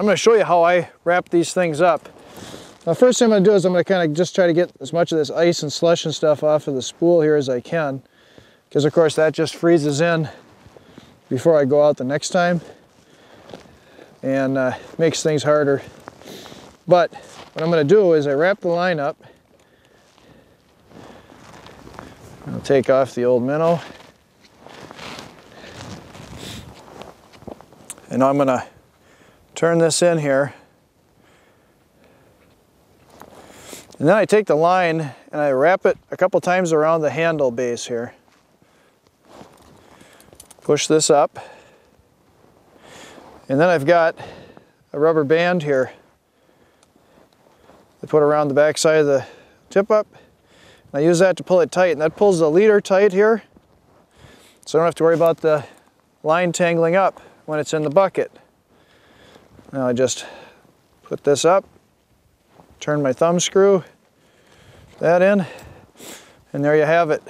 I'm to show you how I wrap these things up. Now first thing I'm to do is I'm to kind of just try to get as much of this ice and slush and stuff off of the spool here as I can. Because of course that just freezes in before I go out the next time and uh, makes things harder. But what I'm going to do is I wrap the line up. I'll take off the old minnow. And I'm going to turn this in here. And then I take the line and I wrap it a couple times around the handle base here. Push this up. And then I've got a rubber band here to put around the back side of the tip up. And I use that to pull it tight and that pulls the leader tight here. So I don't have to worry about the line tangling up when it's in the bucket. Now I just put this up, turn my thumb screw, that in, and there you have it.